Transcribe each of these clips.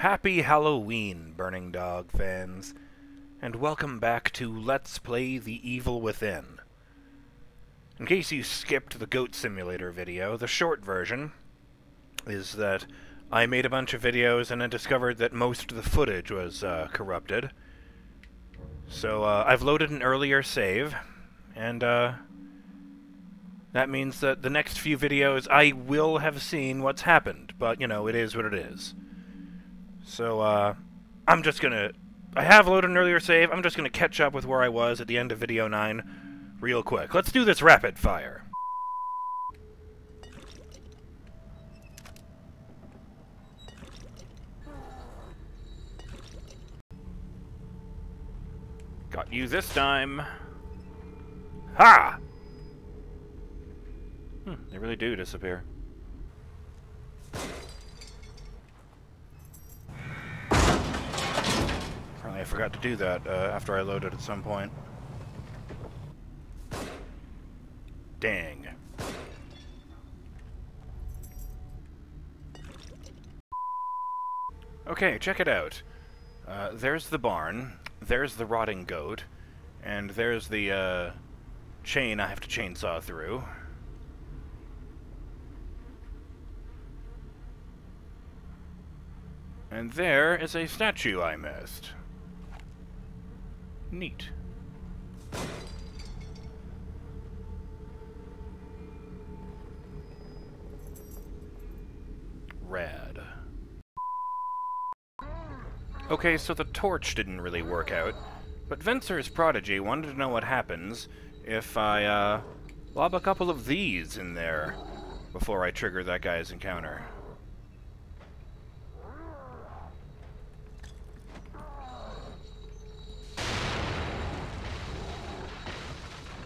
Happy Halloween, Burning Dog fans, and welcome back to Let's Play The Evil Within. In case you skipped the Goat Simulator video, the short version is that I made a bunch of videos and I discovered that most of the footage was uh, corrupted. So uh, I've loaded an earlier save, and uh, that means that the next few videos I will have seen what's happened, but you know, it is what it is. So, uh, I'm just gonna... I have loaded an earlier save, I'm just gonna catch up with where I was at the end of video 9 real quick. Let's do this rapid fire. Got you this time. Ha! Hmm, they really do disappear. I forgot to do that uh, after I loaded at some point. Dang. Okay, check it out. Uh, there's the barn, there's the rotting goat, and there's the uh, chain I have to chainsaw through. And there is a statue I missed. Neat. Rad. Okay, so the torch didn't really work out, but Venser's prodigy wanted to know what happens if I, uh, lob a couple of these in there before I trigger that guy's encounter.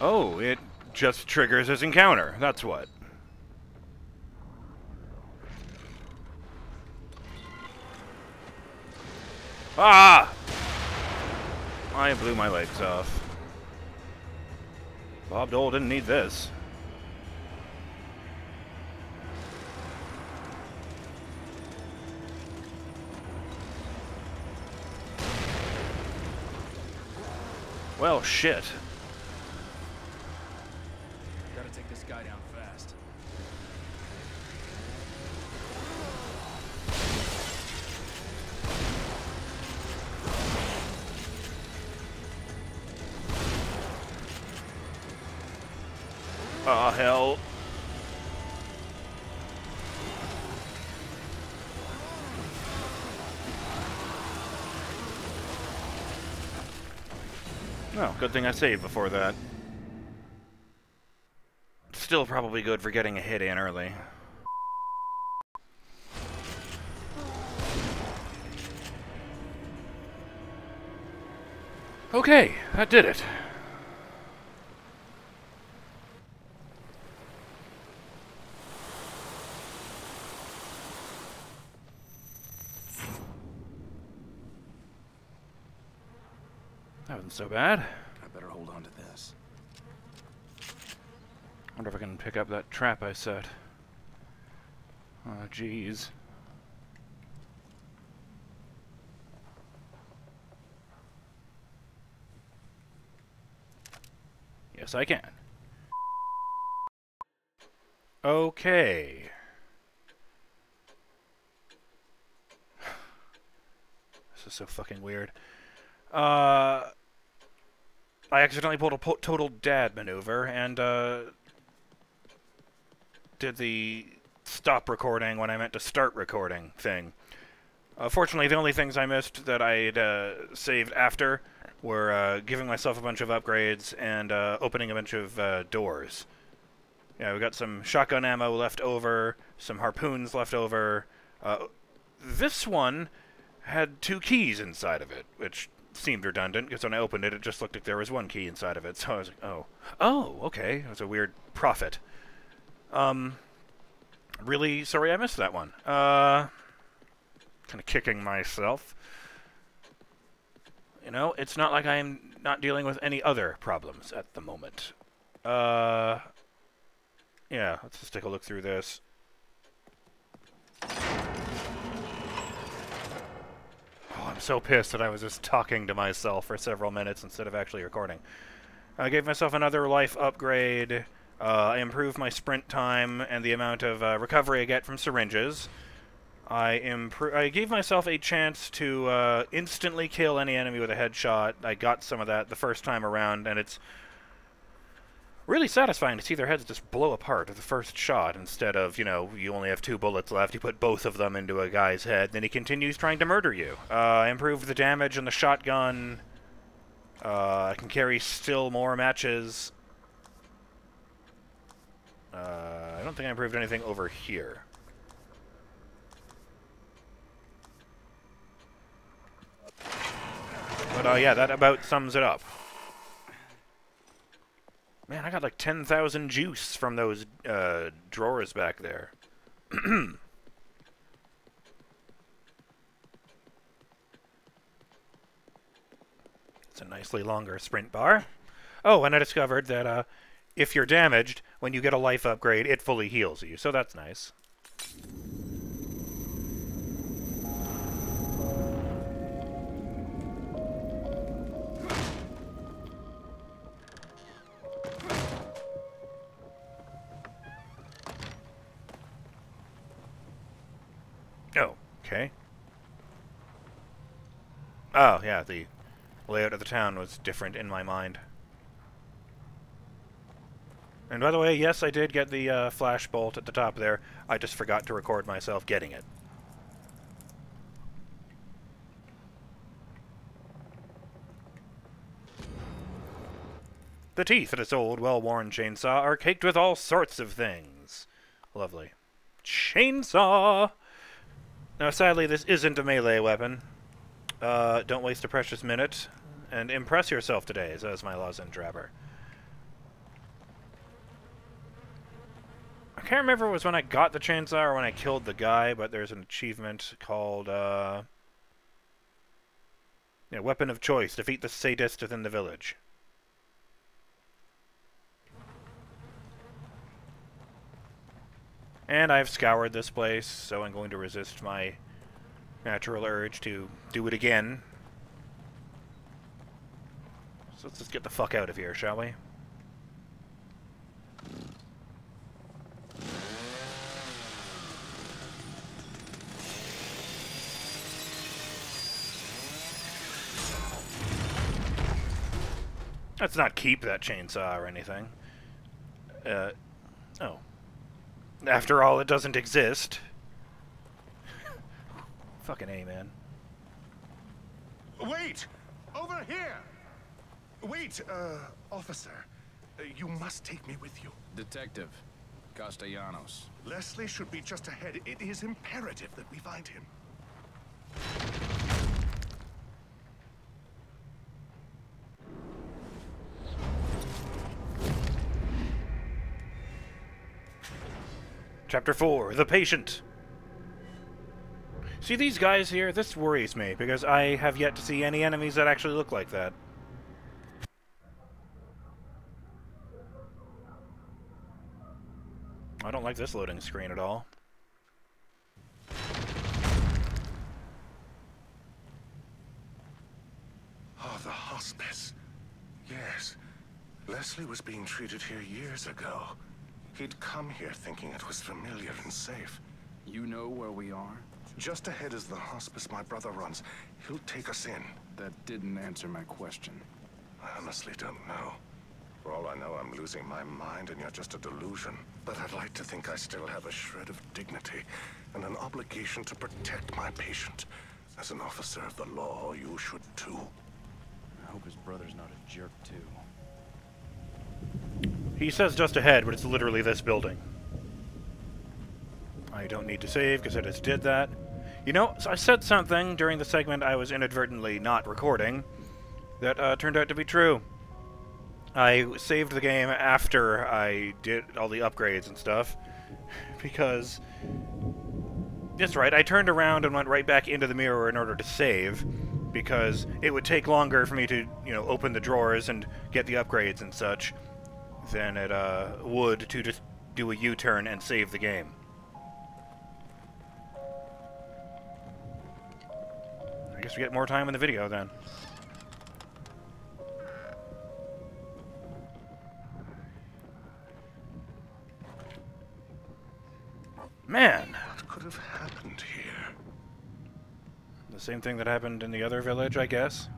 Oh, it just triggers his encounter. That's what. Ah! I blew my legs off. Bob Dole didn't need this. Well, shit. Oh, good thing I saved before that. Still probably good for getting a hit in early. Okay, that did it. So bad. I better hold on to this. Wonder if I can pick up that trap I set. Oh, jeez. Yes, I can. Okay. This is so fucking weird. Uh, I accidentally pulled a total dad maneuver and uh, did the stop recording when I meant to start recording thing. Uh, fortunately, the only things I missed that I'd uh, saved after were uh, giving myself a bunch of upgrades and uh, opening a bunch of uh, doors. Yeah, we got some shotgun ammo left over, some harpoons left over. Uh, this one had two keys inside of it, which seemed redundant because when I opened it, it just looked like there was one key inside of it. So I was like, oh, oh, okay, that's a weird profit. Um, really sorry I missed that one. Uh, kind of kicking myself. You know, it's not like I'm not dealing with any other problems at the moment. Uh, yeah, let's just take a look through this. I'm so pissed that I was just talking to myself for several minutes instead of actually recording. I gave myself another life upgrade. Uh, I improved my sprint time and the amount of uh, recovery I get from syringes. I impro- I gave myself a chance to uh, instantly kill any enemy with a headshot. I got some of that the first time around, and it's really satisfying to see their heads just blow apart at the first shot instead of, you know, you only have two bullets left, you put both of them into a guy's head, then he continues trying to murder you. Uh, improved the damage on the shotgun. Uh, I can carry still more matches. Uh, I don't think I improved anything over here. But uh, yeah, that about sums it up. Man, I got like 10,000 juice from those uh, drawers back there. it's a nicely longer sprint bar. Oh, and I discovered that uh, if you're damaged, when you get a life upgrade, it fully heals you, so that's nice. Oh, yeah, the layout of the town was different in my mind. And by the way, yes, I did get the uh, flash bolt at the top there. I just forgot to record myself getting it. The teeth of this old, well-worn chainsaw are caked with all sorts of things. Lovely. Chainsaw! Now, sadly, this isn't a melee weapon. Uh, don't waste a precious minute, and impress yourself today, says my Lozendraber. I can't remember it was when I got the chainsaw or when I killed the guy, but there's an achievement called, uh... Yeah, Weapon of Choice. Defeat the sadist within the village. And I've scoured this place, so I'm going to resist my natural urge to do it again. So let's just get the fuck out of here, shall we? Let's not keep that chainsaw or anything. Uh, oh. After all, it doesn't exist. Fucking A, man. Wait! Over here! Wait, uh, officer. Uh, you must take me with you. Detective. Castellanos. Leslie should be just ahead. It is imperative that we find him. Chapter 4 The Patient. See these guys here? This worries me, because I have yet to see any enemies that actually look like that. I don't like this loading screen at all. Oh, the hospice. Yes. Leslie was being treated here years ago. He'd come here thinking it was familiar and safe. You know where we are? Just ahead is the hospice my brother runs. He'll take us in. That didn't answer my question. I honestly don't know. For all I know, I'm losing my mind and you're just a delusion. But I'd like to think I still have a shred of dignity and an obligation to protect my patient. As an officer of the law, you should too. I hope his brother's not a jerk, too. He says just ahead, but it's literally this building. I don't need to save, because I just did that. You know, so I said something during the segment I was inadvertently not recording that uh, turned out to be true. I saved the game after I did all the upgrades and stuff, because... That's right, I turned around and went right back into the mirror in order to save, because it would take longer for me to, you know, open the drawers and get the upgrades and such than it uh, would to just do a U-turn and save the game. Guess we get more time in the video then. Man, What could have happened here? the same thing that happened in the other village, I guess.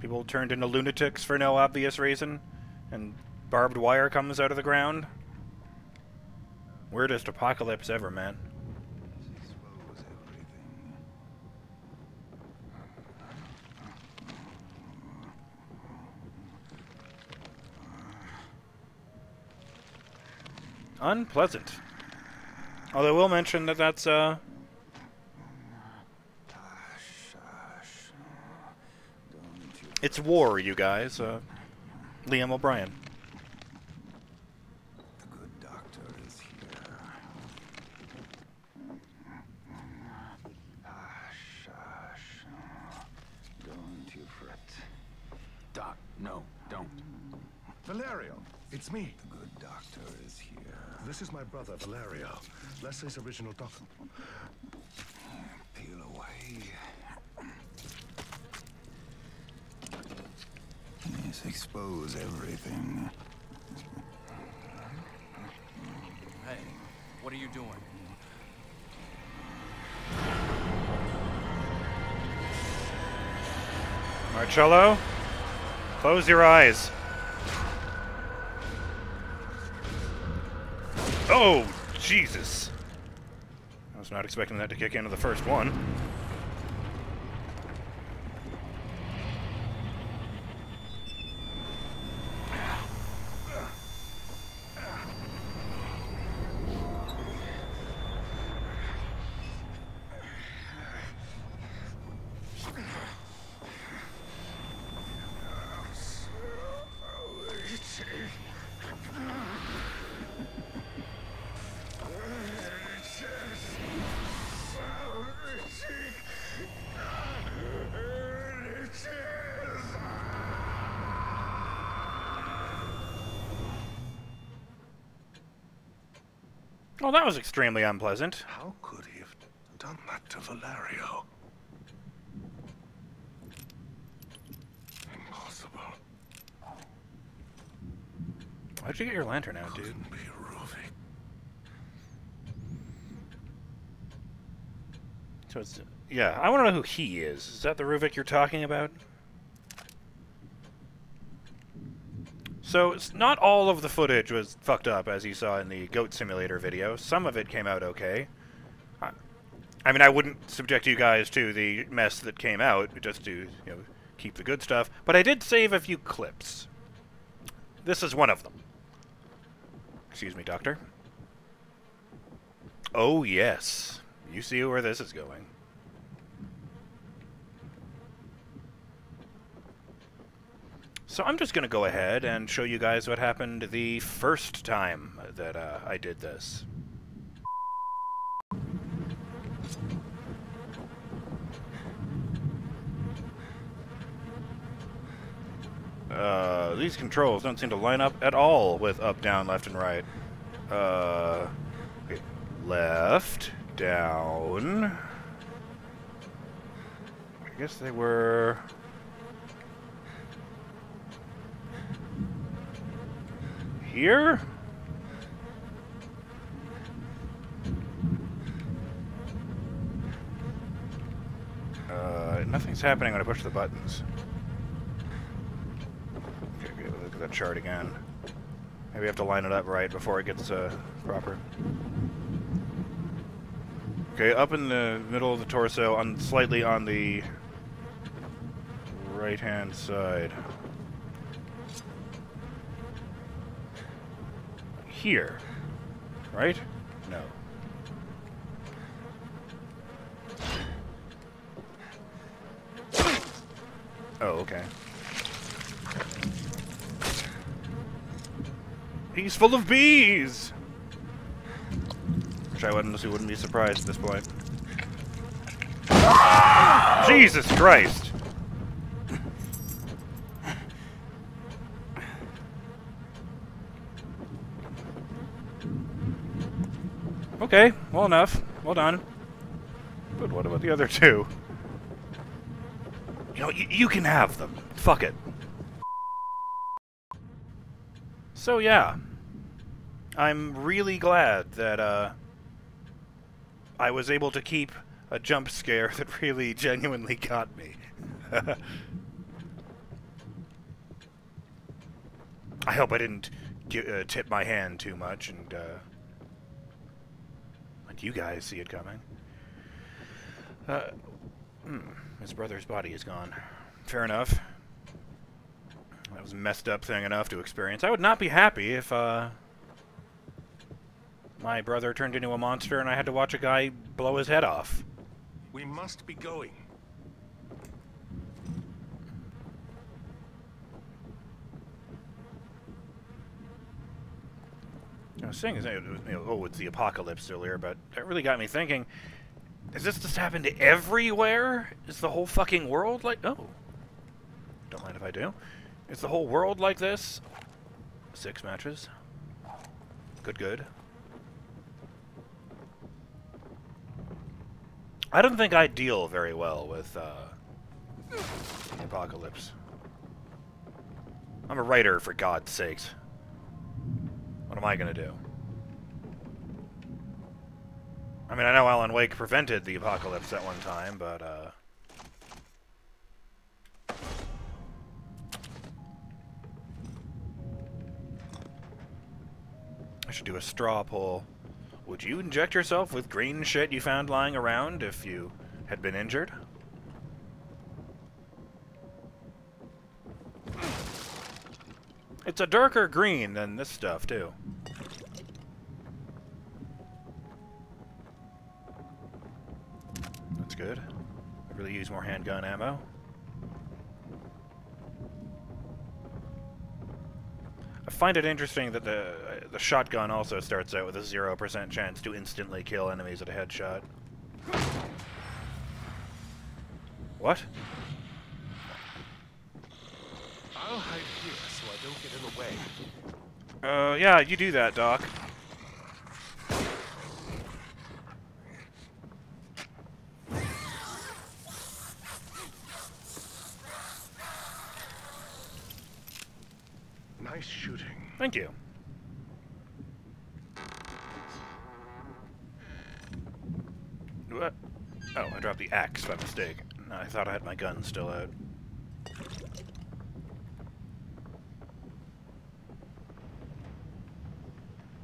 People turned into lunatics for no obvious reason, and barbed wire comes out of the ground. Weirdest apocalypse ever, man. Expose everything. Unpleasant. Although I will mention that that's, uh, Shush. Don't you it's war, you guys. Uh, Liam O'Brien. The good doctor is here. Ah, shush. Don't you fret. Doc, no, don't. Valerio, it's me. The good doctor is here. This is my brother, Valerio. Leslie's original doctor. Peel away. Yes, expose everything. Hey, what are you doing? Marcelo, close your eyes. Oh, Jesus. I was not expecting that to kick into the first one. Well, that was extremely unpleasant. How could he have done that to Valerio? Impossible. Why'd you get your lantern out, dude? Couldn't be Ruvik. So it's yeah. I want to know who he is. Is that the Ruvik you're talking about? So not all of the footage was fucked up, as you saw in the Goat Simulator video. Some of it came out okay. I, mean, I wouldn't subject you guys to the mess that came out, just to you know keep the good stuff. But I did save a few clips. This is one of them. Excuse me, Doctor. Oh yes, you see where this is going. So I'm just going to go ahead and show you guys what happened the first time that uh, I did this. Uh, these controls don't seem to line up at all with up, down, left, and right. Uh, okay. left, down. I guess they were. Here? Uh, nothing's happening when I push the buttons. Okay, look at that chart again. Maybe I have to line it up right before it gets uh, proper. Okay, up in the middle of the torso, on slightly on the right-hand side. Here, right? No. Oh, okay. He's full of bees! Which I wouldn't, wouldn't be surprised at this point. Jesus Christ! Okay, well enough. Well done. But what about the other two? You know, y- you can have them. Fuck it. So yeah, I'm really glad that uh, I was able to keep a jump scare that really genuinely got me. I hope I didn't uh, tip my hand too much and uh, you guys see it coming. Uh, hmm, his brother's body is gone. Fair enough. That was messed up thing enough to experience. I would not be happy if uh, my brother turned into a monster and I had to watch a guy blow his head off. We must be going. I was saying, you know, oh, it's the apocalypse earlier, but that really got me thinking. Does this just happen to everywhere? Is the whole fucking world like? Oh, don't mind if I do. Is the whole world like this? Six matches. Good, good. I don't think I deal very well with uh, the apocalypse. I'm a writer, for God's sakes. What am I gonna do? I mean, I know Alan Wake prevented the apocalypse at one time, but, uh... I should do a straw poll. Would you inject yourself with green shit you found lying around if you had been injured? It's a darker green than this stuff, too. That's good. I really use more handgun ammo. I find it interesting that the uh, the shotgun also starts out with a 0% chance to instantly kill enemies at a headshot. What? I'll hide don't get in the way. Uh, yeah, you do that, Doc. Nice shooting. Thank you. What? Oh, I dropped the axe by mistake. I thought I had my gun still out.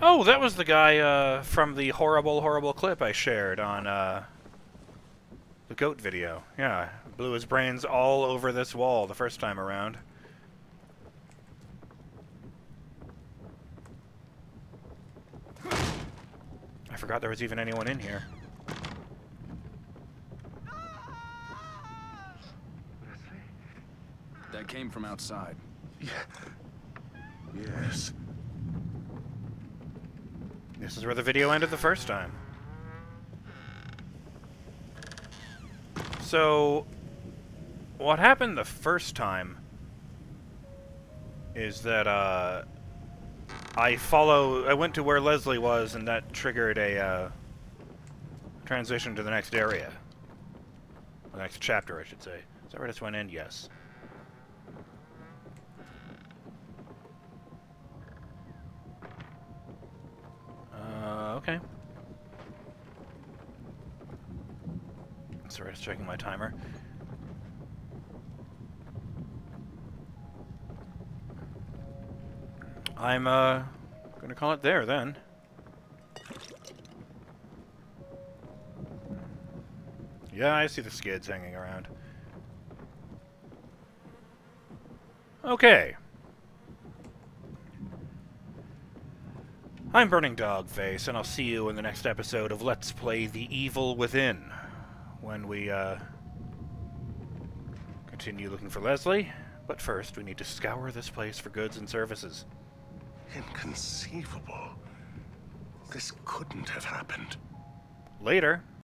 Oh, that was the guy uh, from the horrible, horrible clip I shared on uh, the goat video. Yeah, blew his brains all over this wall the first time around. I forgot there was even anyone in here. That came from outside. Yes. This is where the video ended the first time. So, what happened the first time is that, uh, I follow, I went to where Leslie was, and that triggered a, uh, transition to the next area. The next chapter, I should say. Is that where this went in? Yes. Uh, okay. Sorry, just checking my timer. I'm, uh, gonna call it there, then. Yeah, I see the skids hanging around. Okay. I'm Burning Dogface, and I'll see you in the next episode of Let's Play The Evil Within, when we, uh, continue looking for Leslie. But first, we need to scour this place for goods and services. Inconceivable. This couldn't have happened. Later.